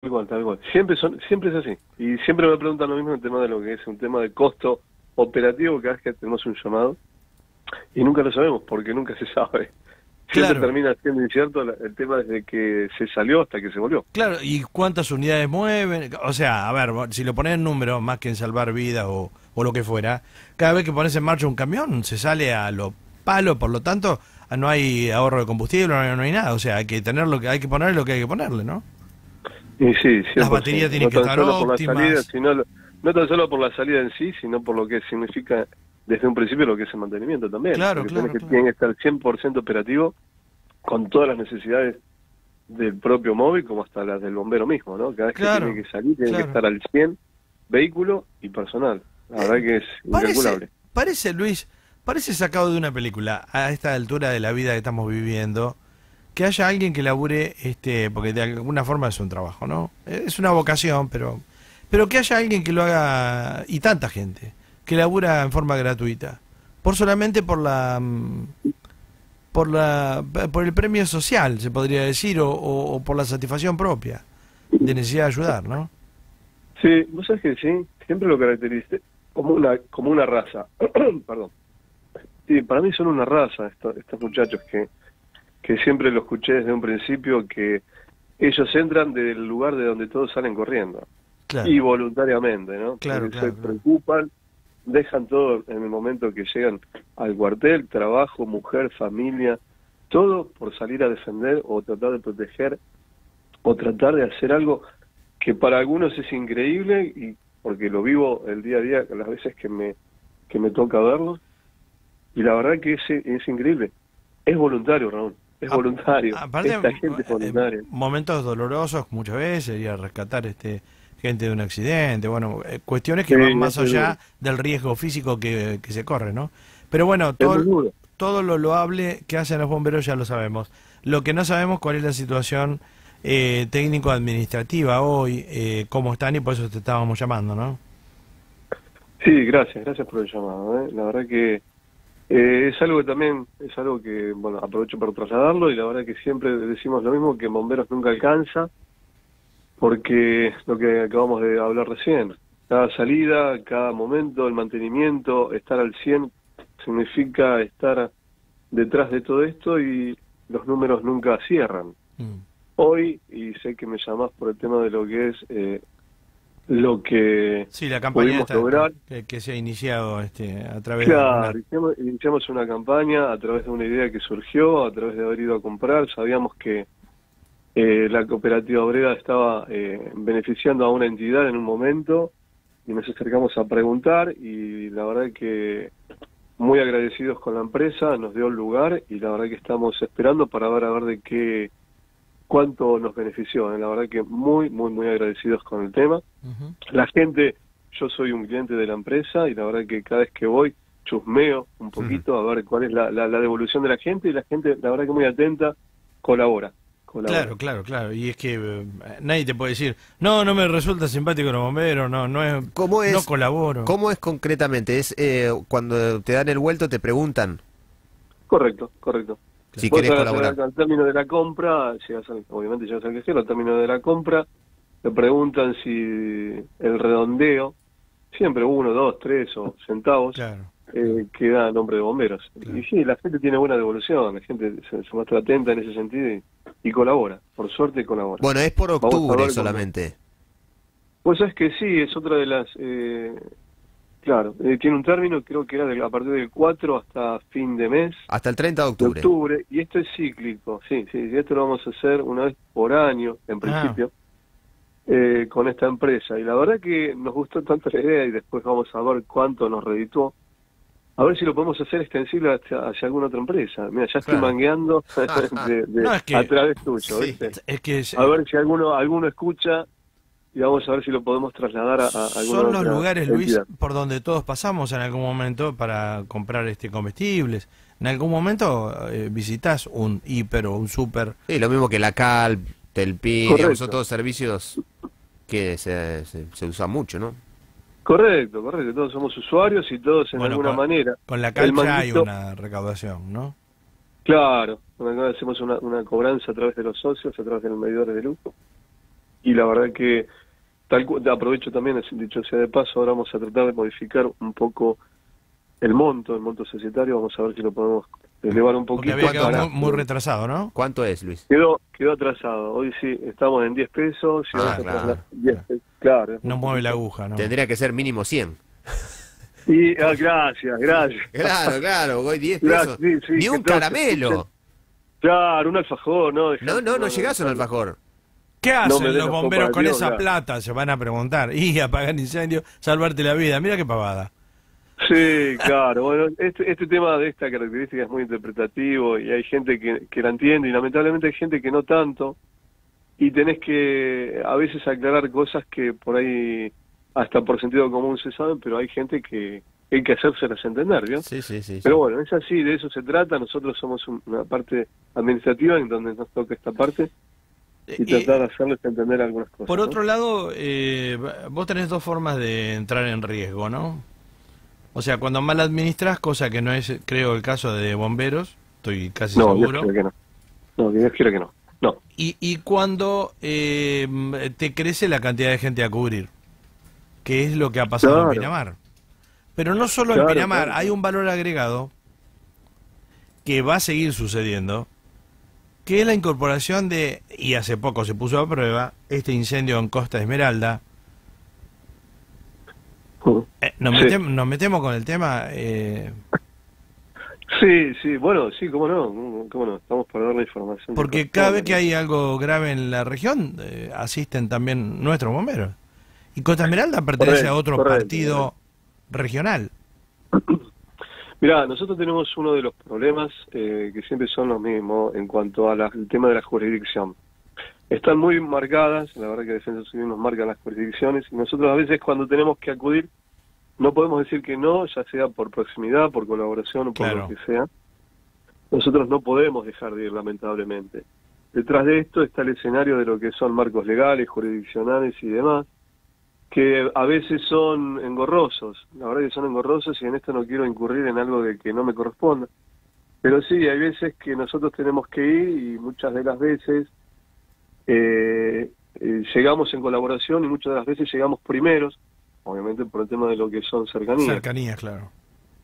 Tal cual, tal cual. Siempre, son, siempre es así. Y siempre me preguntan lo mismo en el tema de lo que es un tema de costo operativo cada vez que tenemos un llamado. Y nunca lo sabemos porque nunca se sabe. Siempre Claro. termina siendo incierto el tema desde que se salió hasta que se volvió. Claro, ¿y cuántas unidades mueven? O sea, a ver, si lo pones en número, más que en salvar vidas o, o lo que fuera, cada vez que pones en marcha un camión, se sale a lo palo, por lo tanto, no hay ahorro de combustible, no hay, no hay nada. O sea, hay que tener lo que hay que ponerle lo que hay que ponerle, ¿no? Y sí, 100%. Las baterías tienen no que estar solo por la óptimas. salida, sino no tan solo por la salida en sí, sino por lo que significa desde un principio lo que es el mantenimiento también. Claro, claro, tenés que, claro. Tiene que estar 100% operativo con todas las necesidades del propio móvil como hasta las del bombero mismo, ¿no? Cada vez Claro, que tiene que salir tiene que estar al 100 vehículo y personal. La verdad que es Parece, incalculable. parece, Luis, parece sacado de una película a esta altura de la vida que estamos viviendo, que haya alguien que labure, este, porque de alguna forma es un trabajo, ¿no? Es una vocación, pero, pero que haya alguien que lo haga, y tanta gente, que labura en forma gratuita, por solamente por la, mm, por la, por el premio social, se podría decir, o, o- por la satisfacción propia de necesidad de ayudar, ¿no? Sí, vos sabés que sí, siempre lo caracterice como una, como una raza. Perdón. Sí, para mí son una raza estos, estos muchachos que, que siempre lo escuché desde un principio, que ellos entran del lugar de donde todos salen corriendo. Claro. Y voluntariamente, ¿no? Claro, claro, se preocupan, dejan todo en el momento que llegan al cuartel, trabajo, mujer, familia, todo por salir a defender o tratar de proteger o tratar de hacer algo que para algunos es increíble y porque lo vivo el día a día las veces que me que me toca verlo y la verdad que es, es increíble es voluntario Raúl es voluntario aparte, esta gente es eh, voluntaria momentos dolorosos muchas veces, ir a rescatar este gente de un accidente, bueno, eh, cuestiones que Sí, van más allá del riesgo físico que, que se corre, ¿no? Pero bueno, todo lo loable que hacen los bomberos ya lo sabemos. Lo que no sabemos cuál es la situación eh, técnico-administrativa hoy, eh, cómo están y por eso te estábamos llamando, ¿no? Sí, gracias, gracias por el llamado. ¿eh? La verdad que eh, es algo que también, es algo que, bueno, aprovecho para trasladarlo y la verdad que siempre decimos lo mismo, que bomberos nunca alcanza, porque lo que acabamos de hablar recién, cada salida, cada momento, el mantenimiento, estar al 100 significa estar detrás de todo esto y los números nunca cierran Mm. hoy y sé que me llamás por el tema de lo que es eh, lo que Sí, la campaña pudimos esta lograr. que, que se ha iniciado este, a través de... Claro, una- iniciamos, iniciamos una campaña a través de una idea que surgió, a través de haber ido a comprar. Sabíamos que eh, la cooperativa obrera estaba eh, beneficiando a una entidad en un momento y nos acercamos a preguntar y la verdad que muy agradecidos con la empresa, nos dio el lugar y la verdad que estamos esperando para ver a ver de qué cuánto nos benefició. ¿eh? La verdad que muy, muy, muy agradecidos con el tema. La gente, yo soy un cliente de la empresa y la verdad que cada vez que voy chusmeo un poquito a ver cuál es la, la, la devolución de la gente y la gente, la verdad que muy atenta, colabora. colabora. Claro, claro, claro. Y es que eh, nadie te puede decir, no, no me resulta simpático los bomberos, no, no es, ¿Cómo es, no colaboro. ¿Cómo es concretamente? Es eh, cuando te dan el vuelto te preguntan Correcto, correcto. Si querés al- colaborar. Al término de la compra, llegas al- obviamente llegas al cajero, al término de la compra, te preguntan si el redondeo, siempre uno, dos, tres o centavos, Claro. eh, queda a nombre de bomberos. Claro. Y sí, la gente tiene buena devolución, la gente se, se muestra atenta en ese sentido y, y colabora, por suerte colabora. Bueno, es por octubre solamente. Pues es que sí, es otra de las... eh, claro, eh, tiene un término, creo que era de- a partir del 4 hasta fin de mes, Hasta el 30 de de octubre. octubre, y esto es cíclico, sí, sí, y esto lo vamos a hacer una vez por año, en principio, eh, con esta empresa. Y la verdad que nos gustó tanto la idea y después vamos a ver cuánto nos redituó. A ver si lo podemos hacer extensible hacia, hacia alguna otra empresa. Mira, ya estoy Claro. mangueando de, de- No, es que- a través tuyo, Sí. ¿viste? Es que A ver si alguno alguno escucha y vamos a ver si lo podemos trasladar a, a son los otra lugares, Luis, por donde todos pasamos en algún momento para comprar este comestibles. En algún momento eh, visitas un hiper o un super. Sí, lo mismo que la Cal, digamos, son todos servicios que se, se, se usan mucho, ¿no? Correcto, correcto. Todos somos usuarios y todos en Bueno, alguna con- manera. Con la el cancha hay una recaudación, ¿no? Claro, hacemos una, una cobranza a través de los socios, a través del medidor de lujo. y la verdad que tal aprovecho también, dicho sea de paso, ahora vamos a tratar de modificar un poco el monto, el monto societario, vamos a ver si lo podemos elevar un Porque poquito. había quedado para- muy, muy retrasado, ¿no? ¿Cuánto es, Luis? Quedó, quedó atrasado. Hoy sí, estamos en 10 pesos. Ah, a claro. trasladar 10 pesos. Claro. No mueve la aguja, ¿no? Tendría que ser mínimo 100. Y, ah, gracias, gracias. Claro, claro, voy 10 Claro, pesos. sí, sí, Ni un caramelo. Claro, un alfajor, ¿no? Dejá- No, no, no llegás a un alfajor. ¿Qué hacen los bomberos con esa plata? Se van a preguntar. Y apagar incendio, salvarte la vida. Mira qué pavada. Sí, claro. Bueno, este, este tema de esta característica es muy interpretativo y hay gente que, que la entiende y lamentablemente hay gente que no tanto. Y tenés que a veces aclarar cosas que por ahí hasta por sentido común se saben, pero hay gente que hay que hacérselas entender, ¿vio? Sí, sí, sí. sí. Pero bueno, es así, de eso se trata. Nosotros somos un- una parte administrativa en donde nos toca esta parte y Eh, tratar de hacerles entender algunas cosas. Por ¿no? otro lado, eh, vos tenés dos formas de entrar en riesgo, ¿no? O sea, cuando mal administras, cosa que no es, creo, el caso de bomberos, estoy casi no, seguro. que no. No, Dios quiera que no. No. Y, y cuando eh, te crece la cantidad de gente a cubrir, que es lo que ha pasado Claro. en Pinamar. Pero no solo Claro, en Pinamar, claro. hay un valor agregado que va a seguir sucediendo, que es la incorporación de, y hace poco se puso a prueba, este incendio en Costa Esmeralda. Eh, nos, Sí. metem- nos metemos con el tema. eh, Sí, sí, bueno, sí, cómo no, cómo no, estamos para dar la información. porque que cada vez que hay algo grave en la región, eh, asisten también nuestros bomberos. Y Costa Esmeralda pertenece a otro correcto. partido regional. Mirá, nosotros tenemos uno de los problemas eh, que siempre son los mismos en cuanto al tema de la jurisdicción. Están muy marcadas, la verdad que Defensa Civil nos marca las jurisdicciones y nosotros a veces cuando tenemos que acudir no podemos decir que no, ya sea por proximidad, por colaboración o por Claro. lo que sea. Nosotros no podemos dejar de ir, lamentablemente. Detrás de esto está el escenario de lo que son marcos legales, jurisdiccionales y demás, que a veces son engorrosos. La verdad que son engorrosos y en esto no quiero incurrir en algo de que no me corresponda. Pero sí, hay veces que nosotros tenemos que ir y muchas de las veces eh, eh, llegamos en colaboración y muchas de las veces llegamos primeros, obviamente por el tema de lo que son cercanías. Cercanías, claro.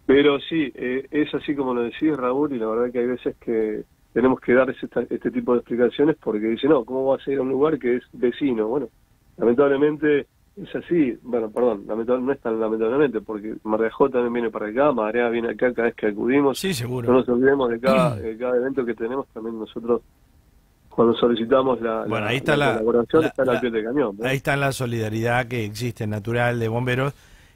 Pero sí, eh, es así como lo decís, Raúl, y la verdad que hay veces que tenemos que dar esta- este tipo de explicaciones porque dice, no, ¿cómo vas a ir a un lugar que es vecino? Bueno, lamentablemente es así, bueno, perdón, no es tan lamentablemente, porque Mardeajó también viene para acá, Marea viene acá cada vez que acudimos, Sí, no seguro. nos olvidemos de cada, de cada evento que tenemos, también nosotros cuando solicitamos la, Bueno, la- ahí está la- colaboración, la- está en la- al pie del cañón. ¿no? Ahí está la solidaridad que existe natural de bomberos.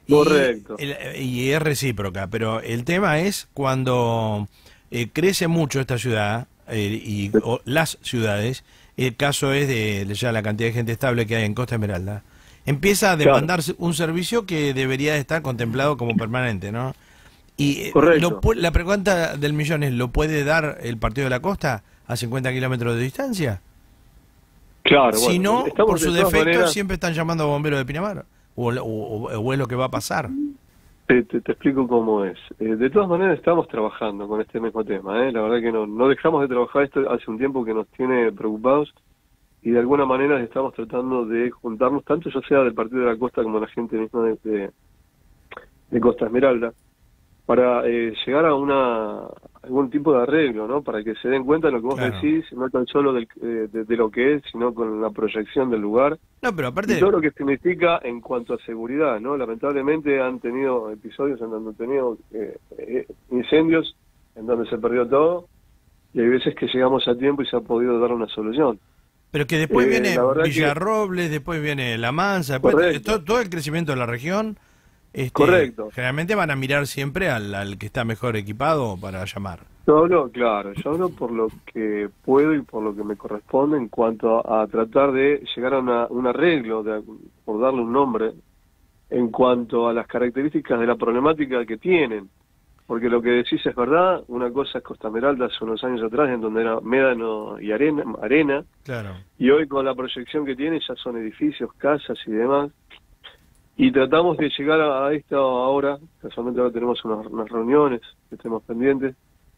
Y, Correcto. el- y es recíproca, pero el tema es cuando eh, crece mucho esta ciudad eh, y o las ciudades, el caso es de, de ya la cantidad de gente estable que hay en Costa Esmeralda, empieza a Claro. demandarse un servicio que debería estar contemplado como permanente, ¿no? Y eh, Correcto. lo la pregunta del millón es, ¿lo puede dar el Partido de la Costa a 50 kilómetros de distancia? Claro, si bueno, no, por su defecto, maneras- siempre están llamando a bomberos de Pinamar. O, o- o- o es lo que va a pasar. Te, te, te explico cómo es. Eh, de todas maneras estamos trabajando con este mismo tema. ¿eh? La verdad que no, no dejamos de trabajar esto hace un tiempo que nos tiene preocupados y de alguna manera estamos tratando de juntarnos, tanto ya sea del Partido de la Costa como la gente misma de, de, de Costa Esmeralda, para eh, llegar a una algún tipo de arreglo, ¿no? Para que se den cuenta de lo que vos Claro. decís, no tan solo del, eh, de, de lo que es, sino con la proyección del lugar No, pero aparte, y todo lo que significa en cuanto a seguridad, ¿no? Lamentablemente han tenido episodios en donde han tenido eh, eh, incendios, en donde se perdió todo, y hay veces que llegamos a tiempo y se ha podido dar una solución. Pero que después eh, viene que- Villarrobles, después viene La Mansa, después todo, todo el crecimiento de la región. este, Correcto. Generalmente van a mirar siempre al, al que está mejor equipado para llamar. Yo hablo, claro, yo hablo por lo que puedo y por lo que me corresponde en cuanto a, a tratar de llegar a una- un arreglo, de- por darle un nombre, en cuanto a las características de la problemática que tienen. Porque lo que decís es verdad, una cosa es Costa Esmeralda hace unos años atrás, en donde era médano y arena, arena Claro. y hoy con la proyección que tiene ya son edificios, casas y demás. Y tratamos de llegar a, a esto ahora, casualmente ahora tenemos unas, unas reuniones que estemos pendientes,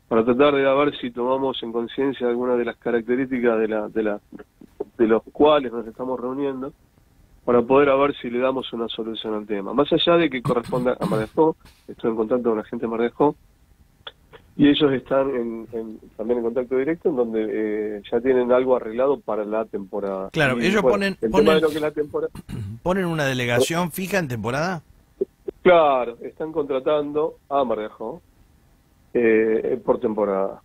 para tratar de ver si tomamos en conciencia algunas de las características de la, de la, de los cuales nos estamos reuniendo para poder a ver si le damos una solución al tema. Más allá de que corresponda a Mardejó, estoy en contacto con la gente de Mardejó, y ellos están en, en- también en contacto directo, en donde eh, ya tienen algo arreglado para la temporada. Claro, Y, ellos bueno, ponen- El ponen- tema de lo que es la temporada... ¿Ponen una delegación fija en temporada? Claro, están contratando a Mardejo eh, por temporada.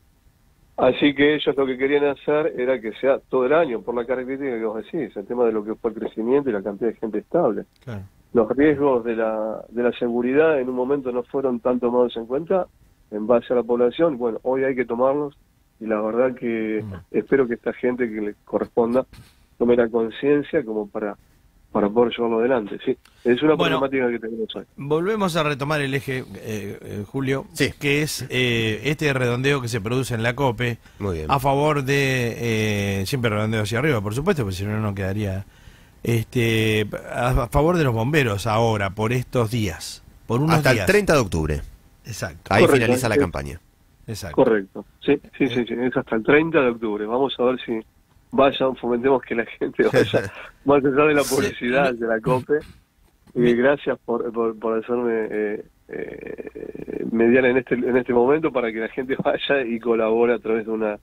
Así que ellos lo que querían hacer era que sea todo el año, por la característica que vos decís, el tema de lo que fue el crecimiento y la cantidad de gente estable. Claro. Los riesgos de la, de la seguridad en un momento no fueron tan tomados en cuenta en base a la población. Bueno, hoy hay que tomarlos y la verdad que Mm. espero que esta gente que le corresponda tome la conciencia como para para poder llevarlo adelante. Sí, es una Bueno. problemática que tenemos hoy. Volvemos a retomar el eje, eh, eh, Julio, Sí. que es eh, este redondeo que se produce en la COPE Muy bien. a favor de, eh, siempre redondeo hacia arriba, por supuesto, porque si no, no quedaría, este, a, a favor de los bomberos ahora, por estos días, por unos Hasta días. el 30 de octubre. Exacto, Ahí Correcto, finaliza la sí. campaña. exacto. Correcto. Sí, sí, sí, sí, es hasta el 30 de octubre. Vamos a ver si vayan, fomentemos que la gente vaya más allá de la publicidad de la COPE. Y gracias por, por, por hacerme eh, eh, mediar en este en este momento para que la gente vaya y colabore a través de una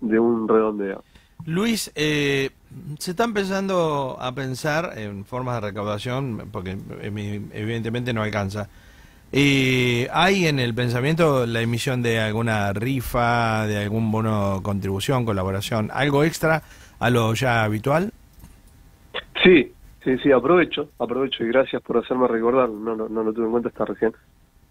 de un redondeo. Luis, eh, se está empezando a pensar en formas de recaudación, porque eh, evidentemente no alcanza. Eh, ¿Hay en el pensamiento la emisión de alguna rifa, de algún bono contribución, colaboración, algo extra a lo ya habitual? Sí, sí, sí, aprovecho, aprovecho y gracias por hacerme recordar, no, no, no lo tuve en cuenta hasta recién.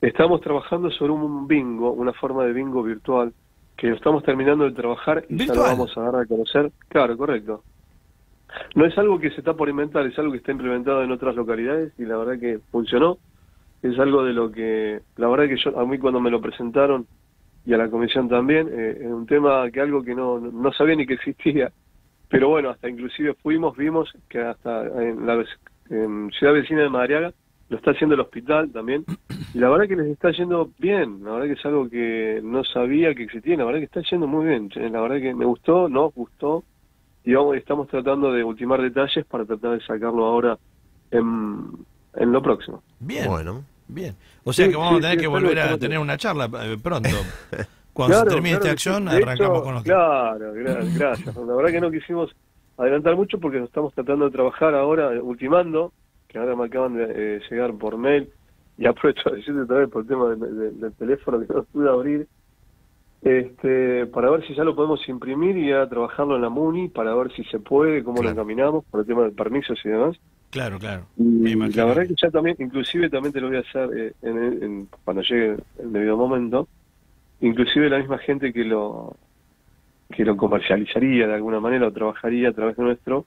Estamos trabajando sobre un bingo, una forma de bingo virtual, que lo estamos terminando de trabajar y ya lo vamos a dar a conocer. Claro, correcto. No es algo que se está por inventar, es algo que está implementado en otras localidades y la verdad que funcionó. Es algo de lo que, la verdad que yo, a mí cuando me lo presentaron y a la comisión también, eh, es un tema que algo que no, no sabía ni que existía. Pero bueno, hasta inclusive fuimos, vimos que hasta en la en ciudad vecina de Madariaga lo está haciendo el hospital también. Y la verdad que les está yendo bien, la verdad que es algo que no sabía que existía, la verdad que está yendo muy bien. La verdad que me gustó, nos gustó y vamos, estamos tratando de ultimar detalles para tratar de sacarlo ahora en, en lo próximo. Bien, Bueno. bien. O sea Sí, que vamos a tener sí, que volver a tener una charla eh, pronto. Cuando se termine esta acción, arrancamos hecho, con los Claro, gra- gracias. La verdad que no quisimos adelantar mucho porque estamos tratando de trabajar ahora, eh, ultimando, que ahora me acaban de eh, llegar por mail, y aprovecho de decirte otra vez por el tema de- de- del teléfono que no pude abrir, este, para ver si ya lo podemos imprimir y a trabajarlo en la MUNI, para ver si se puede, cómo lo encaminamos, por el tema de permisos y demás. Claro, claro. Y la verdad que ya también, inclusive también te lo voy a hacer eh, en, en- cuando llegue el debido momento, inclusive la misma gente que lo que lo comercializaría de alguna manera o trabajaría a través de nuestro,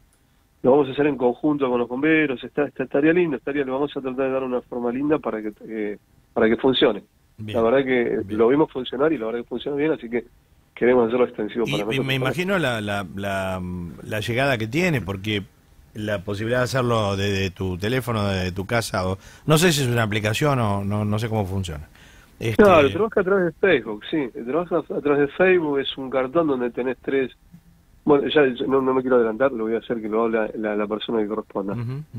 lo vamos a hacer en conjunto con los bomberos, está, está- estaría lindo, estaría, le vamos a tratar de dar una forma linda para que eh, para que funcione. Bien. La verdad que Bien. lo vimos funcionar y la verdad que funciona bien, así que queremos hacerlo extensivo Y, para y nosotros. me imagino la, la, la, la llegada que tiene, porque la posibilidad de hacerlo desde tu teléfono, desde tu casa, o no sé si es una aplicación o no, no sé cómo funciona. Este, Claro, trabaja a través de Facebook, sí. Trabaja a través de Facebook, es un cartón donde tenés tres... Bueno, ya no, no me quiero adelantar, lo voy a hacer que lo hable la, la persona que corresponda.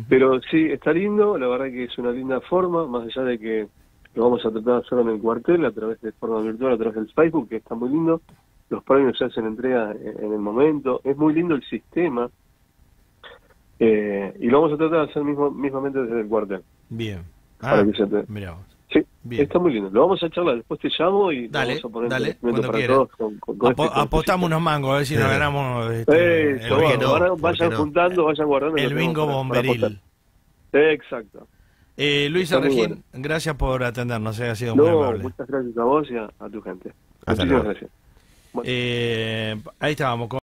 Pero sí, está lindo, la verdad que es una linda forma, más allá de que lo vamos a tratar de hacer en el cuartel, a través de forma virtual, a través del Facebook, que está muy lindo. Los premios se hacen entrega en, en el momento. Es muy lindo el sistema. Eh, y lo vamos a tratar de hacer mismo, mismamente desde el cuartel. Bien. Para Ah, que se te- mirá vos. Sí, Bien. está muy lindo. Lo vamos a charlar, después te llamo y Dale, vamos a poner dale, cuando para quieras. todos. Con, con- con Apo- este apostamos unos mangos, a ver si nos Sí. ganamos este, Eso, el, ¿por qué bueno, no? van a- ¿Por qué vayan no? juntando, vayan guardando. el bingo para- para bomberil. Exacto. Eh, Luis Arregín, bueno. gracias por atendernos, eh, ha sido muy amable. muchas gracias a vos y a, a tu gente. Hasta Muchísimas luego. gracias. Bueno. Eh, ahí estábamos con